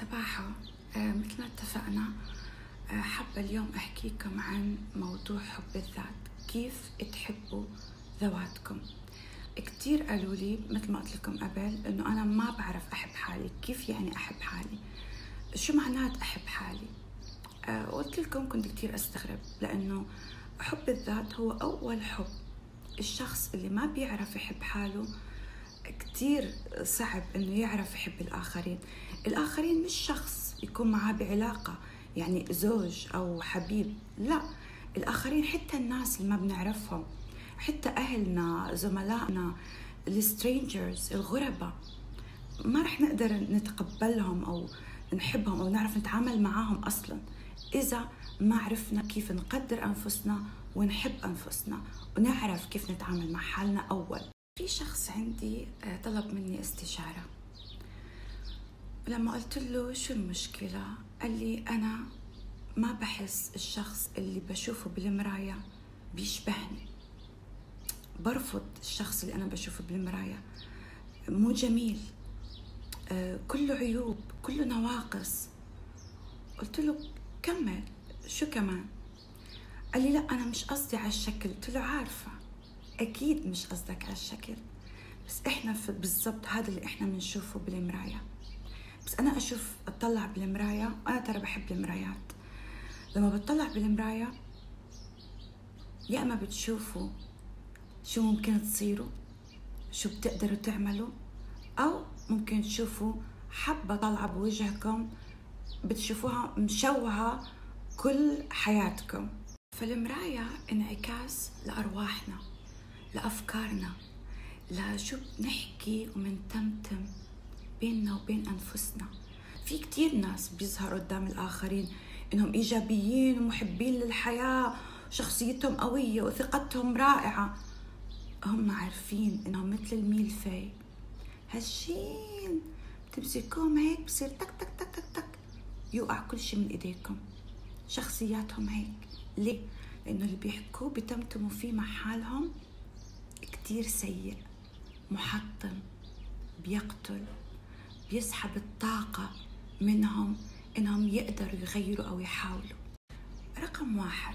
صباحا آه، مثل ما اتفقنا آه، حابة اليوم أحكيكم عن موضوع حب الذات. كيف تحبوا ذواتكم؟ كتير قالوا لي مثل ما قلت لكم قبل إنه أنا ما بعرف أحب حالي. كيف يعني أحب حالي؟ شو معنات أحب حالي؟ آه قلت لكم كنت كتير أستغرب لأنه حب الذات هو أول حب. الشخص اللي ما بيعرف يحب حاله كتير صعب إنه يعرف يحب الآخرين. الآخرين مش شخص يكون معاه بعلاقة يعني زوج أو حبيب لا. الآخرين حتى الناس اللي ما بنعرفهم حتى أهلنا زملائنا السترينجرز الغرباء ما رح نقدر نتقبلهم أو نحبهم أو نعرف نتعامل معاهم أصلا إذا ما عرفنا كيف نقدر أنفسنا ونحب أنفسنا ونعرف كيف نتعامل مع حالنا أول. في شخص عندي آه، طلب مني استشارة. لما قلت له شو المشكلة قال لي أنا ما بحس الشخص اللي بشوفه بالمراية بيشبهني. برفض الشخص اللي أنا بشوفه بالمراية. مو جميل. آه، كله عيوب كله نواقص. قلت له كمل شو كمان؟ قال لي لا أنا مش قصدي على الشكل. قلت له عارفة أكيد مش قصدك على الشكل. بس إحنا في بالضبط هذا اللي إحنا بنشوفه بالمراية. بس أنا أشوف أطلع بالمراية أنا ترى بحب المرايات. لما بتطلع بالمراية يا إما بتشوفوا شو ممكن تصيروا شو بتقدروا تعملوا أو ممكن تشوفوا حبة طالعة بوجهكم بتشوفوها مشوهة كل حياتكم. فالمراية انعكاس لأرواحنا لأفكارنا لشو بنحكي ومنتمتم. بيننا وبين أنفسنا. في كتير ناس بيظهروا قدام الآخرين إنهم إيجابيين ومحبين للحياة شخصيتهم قوية وثقتهم رائعة. هم عارفين إنهم مثل الميلفي هالشين بتمسكوهم هيك بصير تك تك تك تك تك. يوقع كل شيء من إيديكم. شخصياتهم هيك. ليه؟ لأنه اللي بيحكوه بتمتموا فيه مع حالهم كتير سيء محطم بيقتل. بيسحب الطاقة منهم إنهم يقدروا يغيروا أو يحاولوا. رقم واحد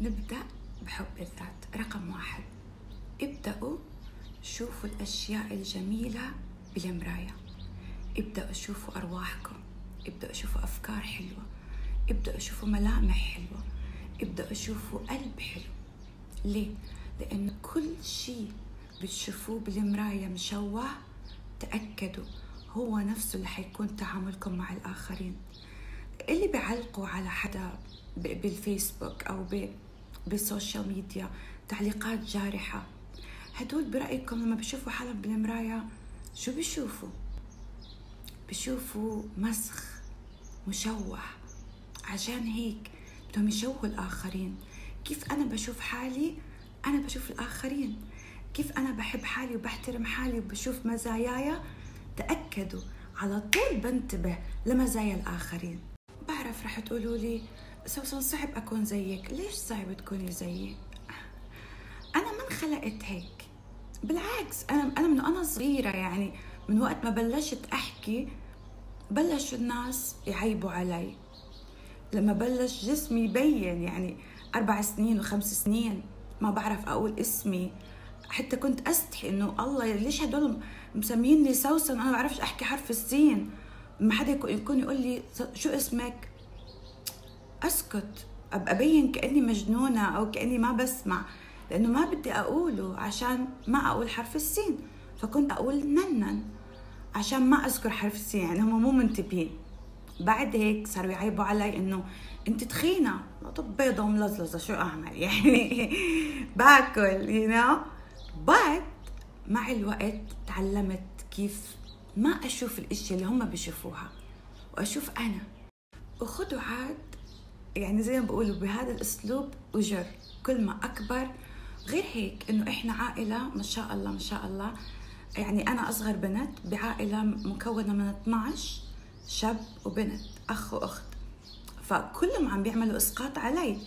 نبدأ بحب الذات. رقم واحد ابدأوا شوفوا الأشياء الجميلة بالمراية. ابدأوا شوفوا أرواحكم. ابدأوا شوفوا أفكار حلوة. ابدأوا شوفوا ملامح حلوة. ابدأوا شوفوا قلب حلو. ليه؟ لأن كل شيء بتشوفوه بالمراية مشوه تأكدوا. هو نفسه اللي حيكون تعاملكم مع الآخرين. اللي بيعلقوا على حدا بالفيسبوك أو بالسوشيال ميديا تعليقات جارحة هدول برأيكم لما بيشوفوا حالهم بالمراية شو بيشوفوا؟ بيشوفوا مسخ مشوه. عشان هيك بدهم يشوهوا الآخرين. كيف أنا بشوف حالي؟ أنا بشوف الآخرين. كيف أنا بحب حالي وبحترم حالي وبشوف مزاياي تأكدوا على طول بنتبه لمزايا الآخرين. بعرف رح تقولوا لي سوسن صعب أكون زيك. ليش صعب تكوني زيي؟ أنا ما انخلقت هيك. بالعكس أنا أنا من أنا صغيرة يعني من وقت ما بلشت أحكي بلشوا الناس يعيبوا علي. لما بلش جسمي يبين يعني أربع سنين وخمس سنين ما بعرف أقول اسمي. حتى كنت أستحي إنه الله ليش هدول مسميني سوسن وأنا ما بعرفش أحكي حرف السين؟ ما حدا يكون يقول لي شو اسمك؟ أسكت. أبين كأني مجنونة أو كأني ما بسمع لأنه ما بدي أقوله عشان ما أقول حرف السين. فكنت أقول ننن عشان ما أذكر حرف السين يعني هم مو منتبهين. بعد هيك صاروا يعيبوا علي إنه أنت تخينة. طب بيضة وملزلزة شو أعمل؟ يعني باكل يو you know but مع الوقت تعلمت كيف ما أشوف الأشياء اللي هم بيشوفوها وأشوف أنا. وخذوا عاد يعني زي ما بقولوا بهذا الأسلوب وجر كل ما أكبر. غير هيك إنه إحنا عائلة ما شاء الله ما شاء الله. يعني أنا أصغر بنت بعائلة مكونة من 12 شاب وبنت أخ وأخت. فكلهم عم بيعملوا إسقاط علي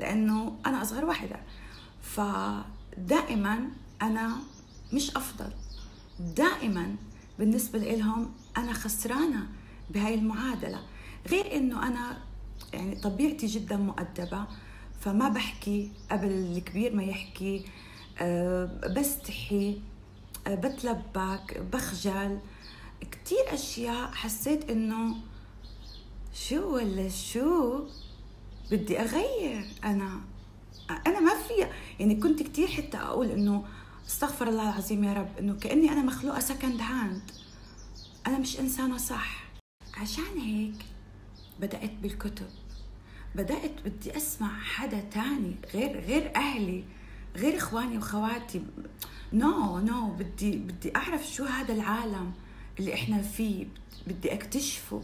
لأنه أنا أصغر واحدة فدائما أنا مش أفضل. دائما بالنسبة لهم أنا خسرانة بهاي المعادلة. غير إنه أنا يعني طبيعتي جدا مؤدبة فما بحكي قبل الكبير ما يحكي أه بستحي أه بتلبك بخجل. كتير أشياء حسيت إنه شو ولا شو بدي أغير؟ أنا أنا ما في يعني كنت كتير حتى أقول إنه استغفر الله العظيم يا رب إنه كأني أنا مخلوقة second hand أنا مش إنسانة صح. عشان هيك بدأت بالكتب. بدأت بدي أسمع حدا تاني غير غير أهلي غير إخواني وخواتي. no, no, بدي بدي أعرف شو هذا العالم اللي إحنا فيه. بدي أكتشفه.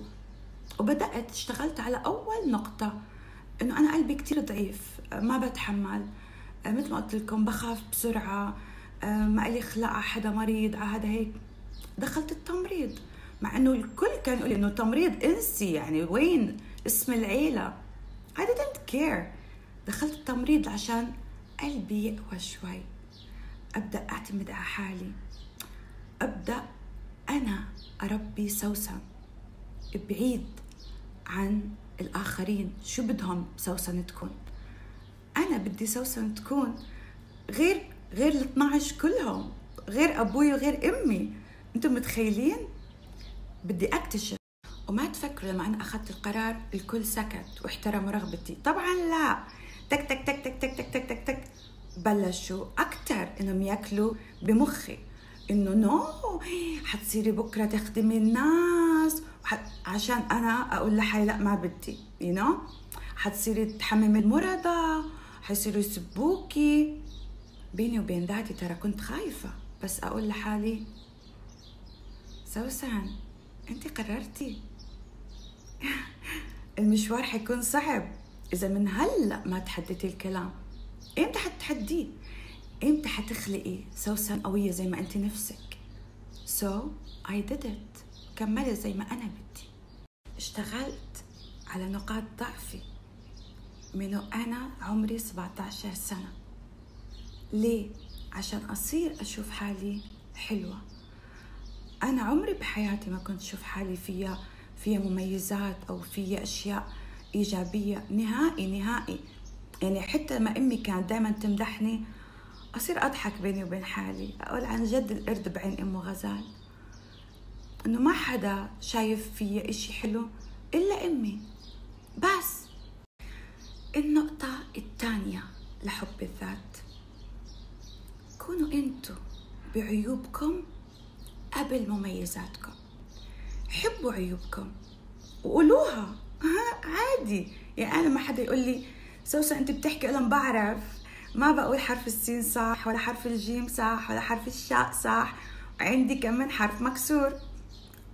وبدأت اشتغلت على أول نقطة إنه أنا قلبي كتير ضعيف ما بتحمل. مثل ما قلت لكم بخاف بسرعة. ما لي خلق على حدا مريض على هذا هيك. دخلت التمريض. مع إنه الكل كان يقول إنه تمريض إنسي يعني وين؟ اسم العيلة. I didn't care. دخلت التمريض عشان قلبي يقوى شوي. أبدأ أعتمد على حالي. أبدأ أنا أربي سوسن. بعيد عن الآخرين شو بدهم سوسن تكون. أنا بدي سوسن تكون غير غير ال 12 كلهم غير أبوي وغير أمي. أنتم متخيلين؟ بدي أكتشف. وما تفكروا لما أنا أخذت القرار الكل سكت واحترموا رغبتي. طبعا لا. تك تك تك تك تك تك تك تك, تك. بلشوا أكثر إنهم يأكلوا بمخي. إنه no حتصيري بكرة تخدمي الناس. عشان أنا أقول لحالي لا ما بدي you know? حتصيري تحممي المرضى حيصيروا يسبوكي. بيني وبين ذاتي ترى كنت خايفة بس أقول لحالي سوسن أنت قررتي. المشوار حيكون صعب. إذا من هلأ ما تحددي الكلام. إمتى حتحديه إمتى حتخلقي؟ سوسن قوية زي ما أنت نفسك. So I did it. كملي زي ما أنا بدي. اشتغلت على نقاط ضعفي. من أنا؟ عمري 17 سنة. ليه؟ عشان أصير أشوف حالي حلوة. أنا عمري بحياتي ما كنت أشوف حالي فيها فيها مميزات أو فيها أشياء إيجابية. نهائي نهائي. يعني حتى لما أمي كانت دائما تمدحني أصير أضحك بيني وبين حالي أقول عن جد القرد بعين أمه غزال. إنه ما حدا شايف فيا إشي حلو إلا أمي. بس. النقطة الثانية لحب الذات. كونوا أنتوا بعيوبكم قبل مميزاتكم. حبوا عيوبكم وقولوها. عادي. يعني أنا ما حدا يقول لي سوسة أنت بتحكي أنا بعرف. ما بقول حرف السين صح ولا حرف الجيم صح ولا حرف الشاء صح. عندي كمان حرف مكسور.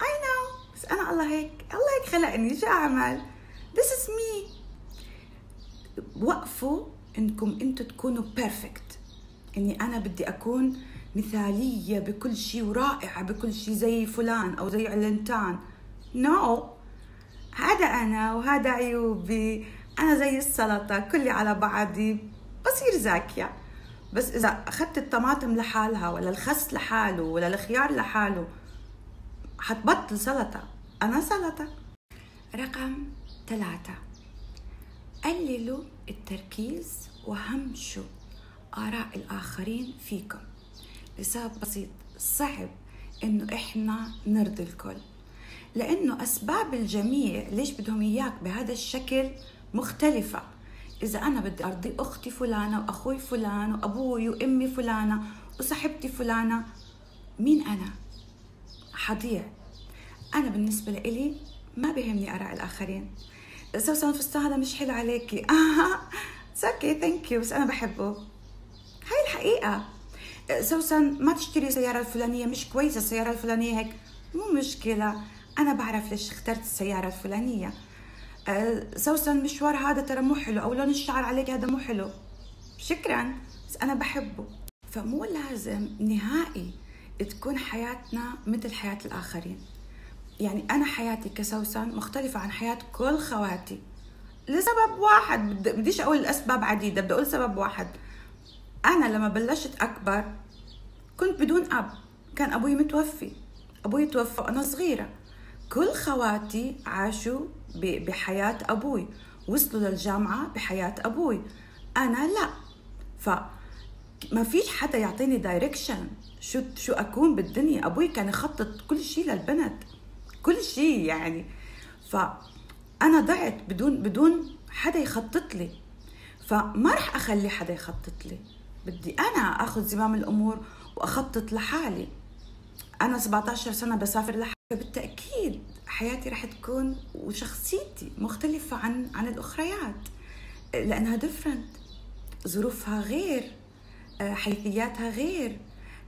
I know. بس أنا الله هيك الله هيك خلقني. شو أعمل؟ This is me. وقفوا إنكم أنتوا تكونوا perfect. إني أنا بدي أكون مثالية بكل شيء ورائعة بكل شيء زي فلان أو زي علنتان. نو no. هذا أنا وهذا عيوبي. أنا زي السلطة كلي على بعضي. بصير زاكية. بس إذا أخذت الطماطم لحالها ولا الخس لحاله ولا الخيار لحاله حتبطل سلطة. أنا سلطة. رقم ثلاثة. قللوا التركيز وهمشوا. آراء الآخرين فيكم. لسبب بسيط صعب إنه إحنا نرضي الكل. لأنه أسباب الجميع ليش بدهم إياك بهذا الشكل مختلفة. إذا أنا بدي أرضي أختي فلانة وأخوي فلان وأبوي وأمي فلانة وصاحبتي فلانة مين أنا؟ حضيع. أنا بالنسبة لإلي ما بيهمني آراء الآخرين. سوسن الفستان هذا مش حلو عليكي. آه okay thank you بس أنا بحبه. الحقيقة سوسن ما تشتري السيارة الفلانية مش كويسة السيارة الفلانية هيك. مو مشكلة. أنا بعرف ليش اخترت السيارة الفلانية. أه، سوسن مشوار هذا ترى مو حلو أو لون الشعر عليك هذا مو حلو. شكرا بس أنا بحبه. فمو لازم نهائي تكون حياتنا مثل حياة الآخرين. يعني أنا حياتي كسوسن مختلفة عن حياة كل خواتي. لسبب واحد بديش أقول أسباب عديدة بدي أقول سبب واحد. أنا لما بلشت أكبر كنت بدون أب. كان أبوي متوفي. أبوي توفى وأنا صغيرة. كل خواتي عاشوا بحياة أبوي. وصلوا للجامعة بحياة أبوي. أنا لا. ف ما فيش حدا يعطيني دايركشن شو شو أكون بالدنيا. أبوي كان يخطط كل شيء للبنت. كل شيء يعني. فانا ضعت بدون بدون حدا يخطط لي. فما رح أخلي حدا يخطط لي. بدي أنا آخذ زمام الأمور وأخطط لحالي. أنا 17 سنة بسافر لحالي بالتأكيد حياتي رح تكون وشخصيتي مختلفة عن عن الأخريات لأنها ديفرنت ظروفها غير آه، حيثياتها غير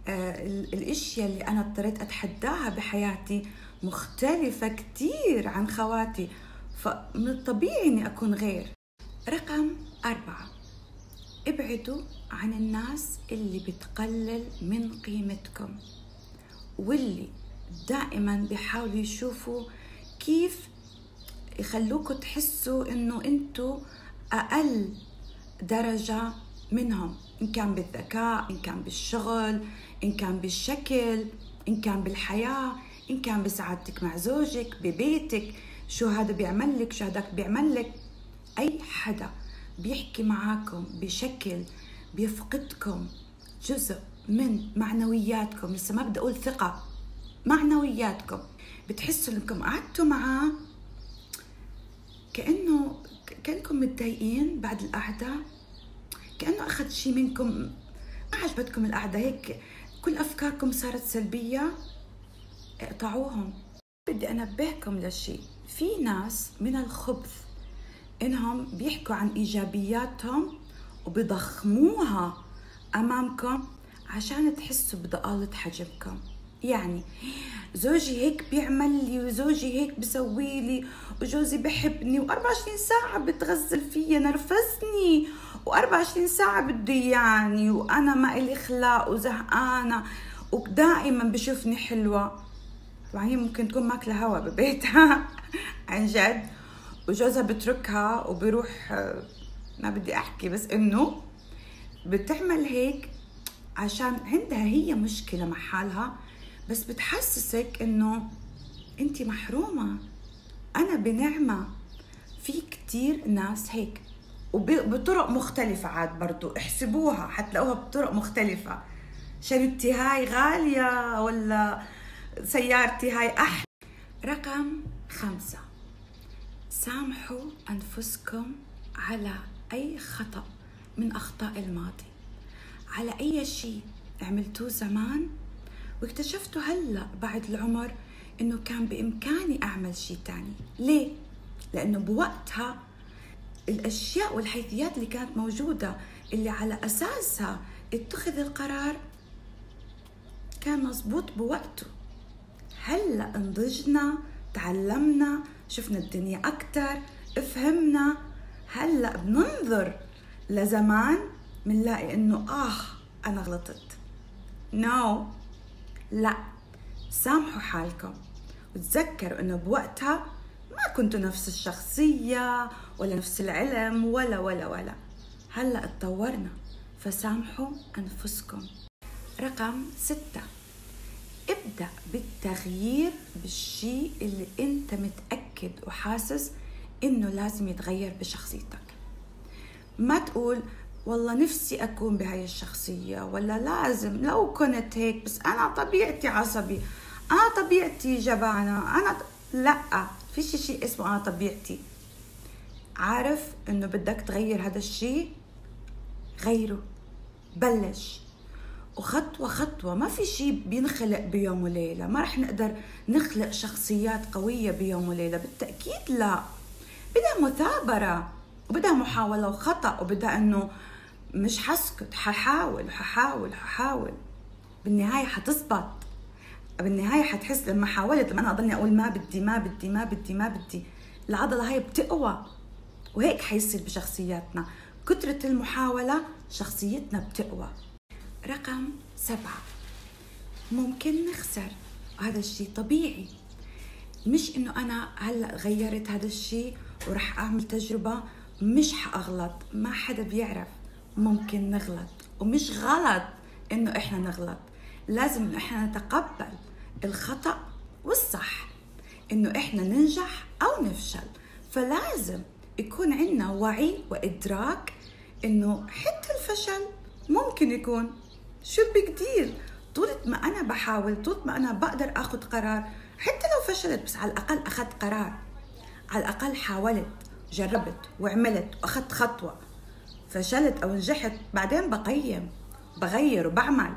آه، الأشياء اللي أنا اضطريت أتحداها بحياتي مختلفة كتير عن خواتي فمن الطبيعي إني أكون غير. رقم أربعة. ابعدوا عن الناس اللي بتقلل من قيمتكم واللي دائما بيحاولوا يشوفوا كيف يخلوكوا تحسوا إنه أنتوا أقل درجة منهم إن كان بالذكاء إن كان بالشغل إن كان بالشكل إن كان بالحياة إن كان بسعادتك مع زوجك ببيتك شو هذا بيعمل لك شو هذاك بيعمل لك أي حدا. بيحكي معاكم بشكل بيفقدكم جزء من معنوياتكم. لسه ما بدي أقول ثقة معنوياتكم. بتحسوا إنكم قعدتوا معاه كأنه كأنكم متضايقين بعد القعدة كأنه أخذ شيء منكم ما عجبتكم القعدة. هيك كل أفكاركم صارت سلبية. اقطعوهم. بدي أنبهكم لشيء في ناس من الخبث إنهم بيحكوا عن إيجابياتهم وبضخموها أمامكم عشان تحسوا بضآلة حجمكم. يعني زوجي هيك بيعمل لي وزوجي هيك بسوي لي وجوزي بحبني و24 ساعة بتغزل فيا نرفزني و24 ساعة بده يعني وأنا ما إلي خلاق وزهقانة ودائما بشوفني حلوة. طبعا هي ممكن تكون ماكلة هوا ببيتها. عن جد. وجوزها بتركها وبيروح ما بدي أحكي بس إنه بتعمل هيك عشان عندها هي مشكلة مع حالها بس بتحسسك إنه أنت محرومة. أنا بنعمة. في كتير ناس هيك وبطرق مختلفة عاد برضو احسبوها حتلاقوها بطرق مختلفة. شريطتي هاي غالية ولا سيارتي هاي أحلى؟ رقم خمسة. سامحوا أنفسكم على أي خطأ من أخطاء الماضي. على أي شيء عملتوه زمان واكتشفتوا هلأ بعد العمر إنه كان بإمكاني أعمل شيء تاني. ليه؟ لأنه بوقتها الأشياء والحيثيات اللي كانت موجودة اللي على أساسها اتخذ القرار كان مزبوط بوقته. هلأ نضجنا تعلمنا شفنا الدنيا أكثر فهمنا. هلأ بننظر لزمان بنلاقي إنه آه أنا غلطت. نو no. لأ سامحوا حالكم. وتذكروا إنه بوقتها ما كنتوا نفس الشخصية ولا نفس العلم ولا ولا ولا. هلأ اتطورنا فسامحوا أنفسكم. رقم ستة. ابدأ بالتغيير بالشيء اللي انت متأكد وحاسس انه لازم يتغير بشخصيتك. ما تقول والله نفسي أكون بهاي الشخصية ولا لازم لو كنت هيك بس أنا طبيعتي عصبي أنا طبيعتي جبانة أنا لأ فيش شيء اسمه أنا طبيعتي. عارف إنه بدك تغير هذا الشيء؟ غيره. بلش. وخطوة خطوة. ما في شيء بينخلق بيوم وليلة. ما رح نقدر نخلق شخصيات قوية بيوم وليلة. بالتأكيد لا. بدها مثابرة وبدها محاولة وخطأ وبدها إنه مش حسكت. ححاول ححاول ححاول. بالنهاية حتزبط. بالنهاية حتحس لما حاولت لما أنا أضلني أقول ما بدي ما بدي ما بدي ما بدي. العضلة هاي بتقوى. وهيك حيصير بشخصياتنا. كثرة المحاولة شخصيتنا بتقوى. رقم سبعة. ممكن نخسر. هذا الشيء طبيعي. مش إنه أنا هلأ غيرت هذا الشيء ورح أعمل تجربة مش حأغلط. ما حدا بيعرف. ممكن نغلط. ومش غلط إنه إحنا نغلط. لازم إحنا نتقبل الخطأ والصح. إنه إحنا ننجح أو نفشل. فلازم يكون عندنا وعي وإدراك إنه حتى الفشل ممكن يكون شو ديل طول ما أنا بحاول طول ما أنا بقدر اخذ قرار حتى لو فشلت بس على الأقل أخذت قرار. على الأقل حاولت جربت وعملت وأخذت خطوة. فشلت أو نجحت بعدين بقيم بغير وبعمل.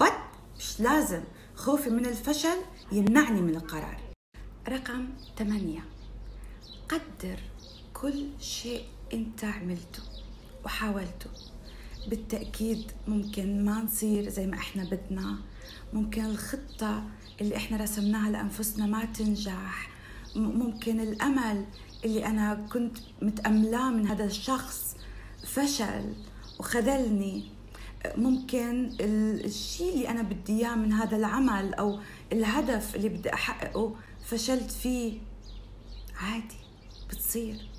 بط مش لازم. خوفي من الفشل يمنعني من القرار. رقم ثمانية. قدر كل شيء أنت عملته وحاولته. بالتأكيد ممكن ما نصير زي ما إحنا بدنا. ممكن الخطة اللي إحنا رسمناها لأنفسنا ما تنجح. ممكن الأمل اللي أنا كنت متأملاه من هذا الشخص فشل وخذلني. ممكن الشيء اللي أنا بدي إياه من هذا العمل أو الهدف اللي بدي أحققه فشلت فيه. عادي بتصير.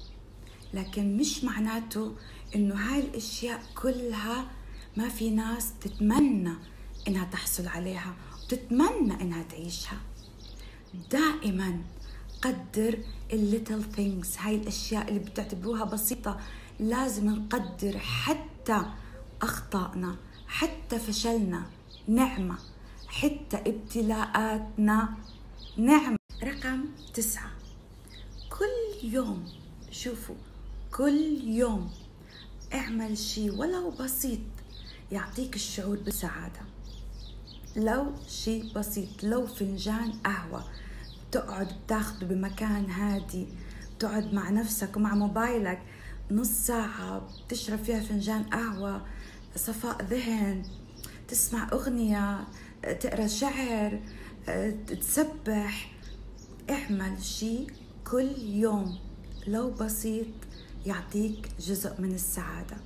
لكن مش معناته إنه هاي الأشياء كلها ما في ناس تتمنى إنها تحصل عليها وتتمنى إنها تعيشها. دائما قدر ال little things هاي الأشياء اللي بتعتبروها بسيطة لازم نقدر حتى أخطائنا حتى فشلنا نعمة حتى ابتلاءاتنا نعمة. رقم تسعة. كل يوم شوفوا كل يوم اعمل شيء ولو بسيط يعطيك الشعور بالسعادة. لو شيء بسيط لو فنجان قهوة تقعد تاخده بمكان هادي تقعد مع نفسك ومع موبايلك نص ساعة تشرب فيها فنجان قهوة صفاء ذهن تسمع أغنية تقرأ شعر تسبح اعمل شيء كل يوم لو بسيط. يعطيك جزء من السعادة.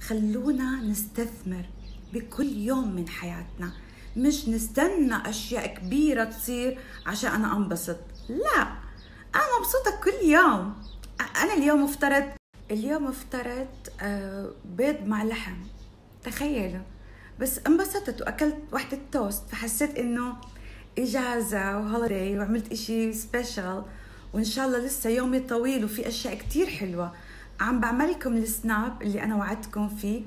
خلونا نستثمر بكل يوم من حياتنا. مش نستنى أشياء كبيرة تصير عشان أنا أنبسط. لا أنا مبسوطة كل يوم. أنا اليوم افترض اليوم افترض آه، بيض مع لحم. تخيلوا. بس انبسطت وأكلت وحدة توست فحسيت إنه إجازة و holiday وعملت إشي special وإن شاء الله لسه يومي طويل وفي أشياء كتير حلوة. عم بعمل لكم ال snap اللي أنا وعدتكم فيه.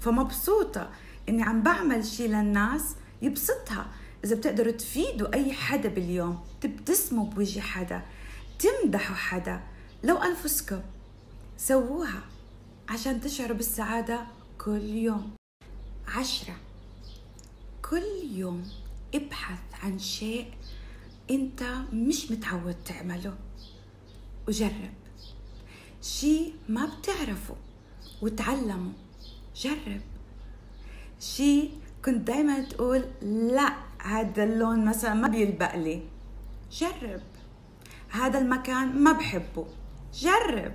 فمبسوطة إني عم بعمل شيء للناس يبسطها. إذا بتقدروا تفيدوا أي حدا باليوم تبتسموا بوجه حدا تمدحوا حدا. لو أنفسكم سووها عشان تشعروا بالسعادة كل يوم. عشرة. كل يوم ابحث عن شيء انت مش متعود تعمله. وجرب. شي ما بتعرفه وتعلمه. جرب. شي كنت دايما تقول لا هذا اللون مثلا ما بيلبق لي. جرب. هذا المكان ما بحبه. جرب.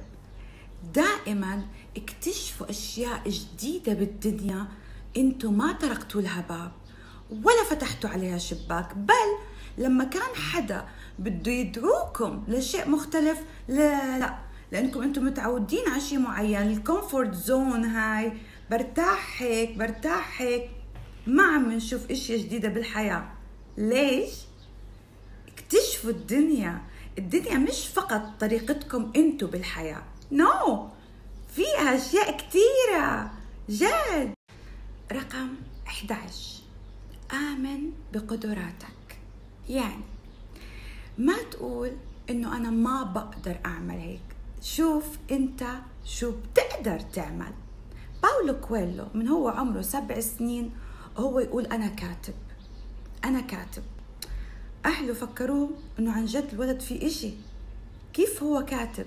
دائما اكتشفوا أشياء جديدة بالدنيا أنتم ما طرقتوا لها باب ولا فتحتوا عليها شباك بل لما كان حدا بده يدعوكم لشيء مختلف لا لا. لأنكم أنتم متعودين على شيء معين ال comfort zone هاي. برتاح هيك برتاح هيك. ما عم نشوف إشياء جديدة بالحياة. ليش؟ اكتشفوا الدنيا. الدنيا مش فقط طريقتكم أنتم بالحياة. no. فيها أشياء كثيرة جد. رقم 11 آمن بقدراتك. يعني. ما تقول إنه أنا ما بقدر أعمل هيك. شوف أنت شو بتقدر تعمل. باولو كويلو من هو عمره سبع سنين هو يقول أنا كاتب. أنا كاتب. أهله فكروه إنه عن جد الولد في إشي. كيف هو كاتب؟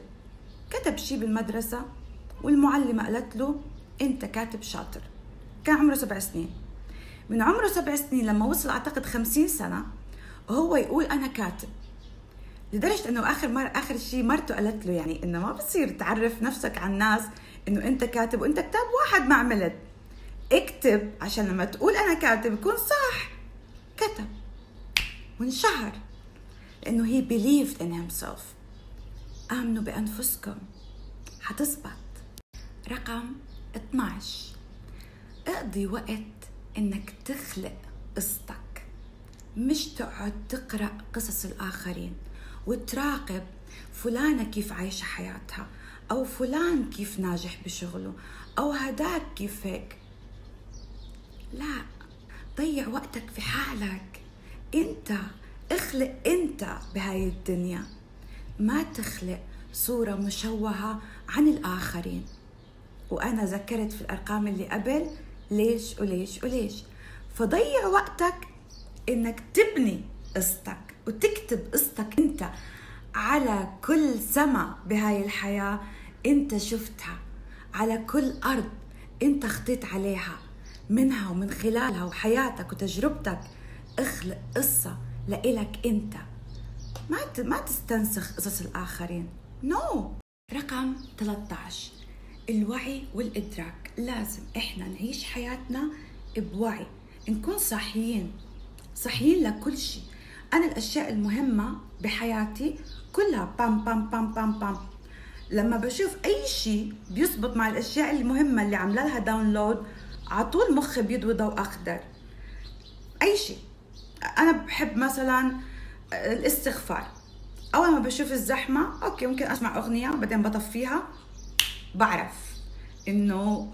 كتب شي بالمدرسة والمعلمة قالت له أنت كاتب شاطر. كان عمره سبع سنين. من عمره سبع سنين لما وصل أعتقد خمسين سنة هو يقول أنا كاتب لدرجة إنه آخر مره آخر شيء مرته قالت له يعني إنه ما بصير تعرف نفسك على الناس إنه أنت كاتب وأنت كتاب واحد ما عملت. اكتب عشان لما تقول أنا كاتب يكون صح. كتب. وانشهر. لأنه هي believed in himself. آمنوا بأنفسكم. حتزبط رقم 12 اقضي وقت إنك تخلق قصتك. مش تقعد تقرأ قصص الآخرين وتراقب فلانة كيف عايشة حياتها أو فلان كيف ناجح بشغله أو هداك كيف هيك لا ضيع وقتك في حالك. أنت اخلق أنت بهاي الدنيا. ما تخلق صورة مشوهة عن الآخرين. وأنا ذكرت في الأرقام اللي قبل ليش وليش وليش. فضيع وقتك إنك تبني قصتك وتكتب قصتك أنت على كل سما بهاي الحياة أنت شفتها على كل أرض أنت خطيت عليها منها ومن خلالها وحياتك وتجربتك اخلق قصة لإلك أنت. ما ما تستنسخ قصص الآخرين. no no. رقم 13 الوعي والإدراك. لازم إحنا نعيش حياتنا بوعي. نكون صحيين لكل شيء. أنا الأشياء المهمة بحياتي كلها. بام بام بام بام بام. لما بشوف أي شيء بيزبط مع الأشياء المهمة اللي عاملة لها download على طول مخي بيضوي ضوء أخضر أي شيء. أنا بحب مثلا الاستغفار. أول ما بشوف الزحمة أوكي ممكن أسمع أغنية وبعدين بطفيها. بعرف إنه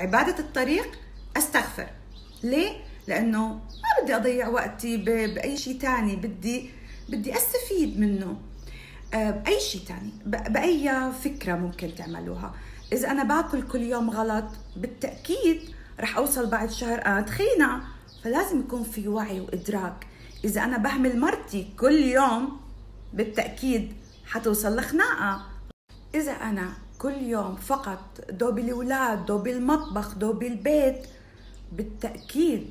عبادة الطريق أستغفر. ليه؟ لأنه ما بدي أضيع وقتي بأي شيء تاني بدي بدي أستفيد منه. بأي شيء تاني بأي فكرة ممكن تعملوها. إذا أنا باكل كل يوم غلط بالتأكيد رح أوصل بعد شهر أنا تخينة فلازم يكون في وعي وإدراك. إذا أنا بهمل مرتي كل يوم بالتأكيد حتوصل لخناقة. إذا أنا كل يوم فقط دوبي الأولاد دوبي المطبخ دوبي البيت بالتأكيد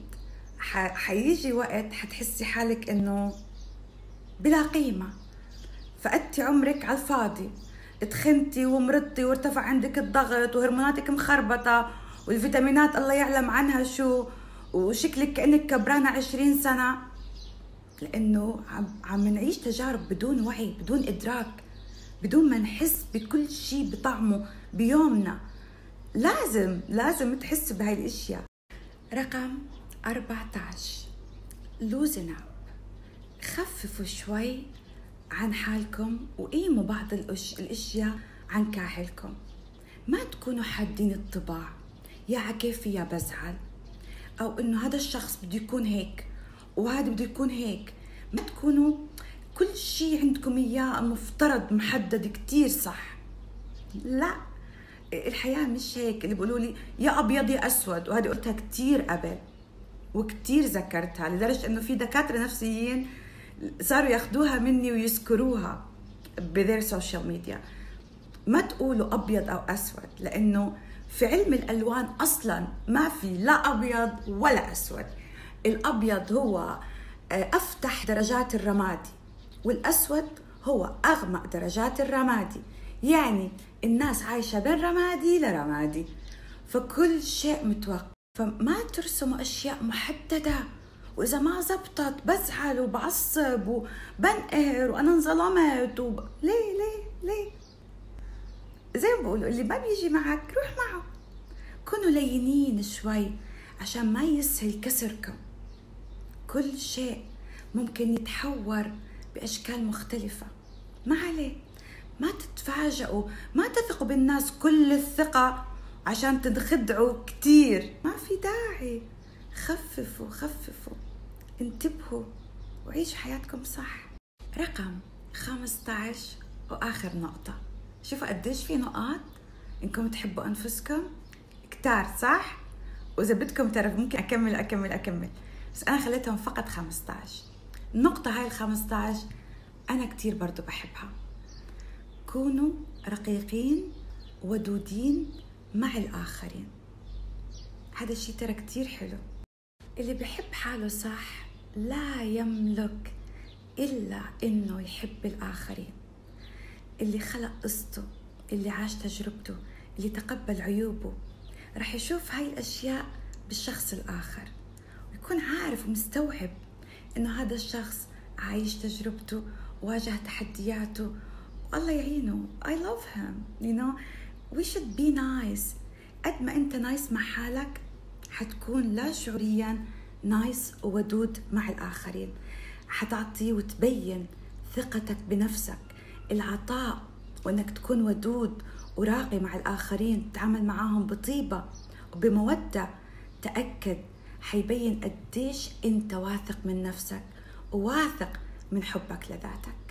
حيجي وقت حتحسي حالك إنه بلا قيمة. فقدتي عمرك على الفاضي. تخنتي ومرضتي وارتفع عندك الضغط وهرموناتك مخربطة والفيتامينات الله يعلم عنها شو وشكلك كأنك كبرانة عشرين سنة. لأنه عم نعيش تجارب بدون وعي بدون إدراك بدون ما نحس بكل شيء بطعمه بيومنا. لازم لازم تحس بهاي الأشياء. رقم 14 لوزن اب خففوا شوي عن حالكم وقيموا بعض الأشياء عن كاحلكم ما تكونوا حادين الطباع. يا عكيفي يا بزعل. أو إنه هذا الشخص بده يكون هيك وهذا بده يكون هيك. ما تكونوا كل شيء عندكم إياه مفترض محدد كتير صح. لا. الحياة مش هيك. اللي بيقولوا لي يا أبيض يا أسود. وهذه قلتها كتير قبل. وكتير ذكرتها لدرجة إنه في دكاترة نفسيين صاروا ياخدوها مني ويذكروها ب their social media ما تقولوا أبيض أو أسود لأنه في علم الألوان أصلا ما في لا أبيض ولا أسود. الأبيض هو أفتح درجات الرمادي والأسود هو أغمق درجات الرمادي. يعني الناس عايشة بين رمادي لرمادي. فكل شيء متوقع فما ترسموا أشياء محددة. وإذا ما زبطت بزعل وبعصب وبنقهر وأنا انظلمت وب... ليه ليه ليه؟ زي ما بقولوا اللي ما بيجي معك روح معه. كونوا لينين شوي عشان ما يسهل كسركم. كل شيء ممكن يتحور بأشكال مختلفة. ما عليه. ما تتفاجئوا ما تثقوا بالناس كل الثقة. عشان تنخدعوا كتير. ما في داعي. خففوا خففوا. انتبهوا. وعيشوا حياتكم صح. رقم 15 وآخر نقطة. شوفوا قديش في نقاط. إنكم تحبوا أنفسكم. كتار صح؟ وإذا بدكم تعرف ممكن أكمل أكمل أكمل. بس أنا خليتهم فقط 15 النقطة هاي ال 15 أنا كتير برضو بحبها. كونوا رقيقين ودودين مع الآخرين. هذا الشيء ترى كتير حلو. اللي بحب حاله صح لا يملك إلا إنه يحب الآخرين. اللي خلق قصته اللي عاش تجربته اللي تقبل عيوبه رح يشوف هاي الأشياء بالشخص الآخر ويكون عارف ومستوعب إنه هذا الشخص عايش تجربته واجه تحدياته والله يعينه. I love him you know. We should be nice. قد ما أنت nice مع حالك حتكون لا شعوريا nice وودود مع الآخرين. حتعطي وتبين ثقتك بنفسك. العطاء وإنك تكون ودود وراقي مع الآخرين تتعامل معاهم بطيبة وبمودة. تأكد حيبين قديش أنت واثق من نفسك وواثق من حبك لذاتك.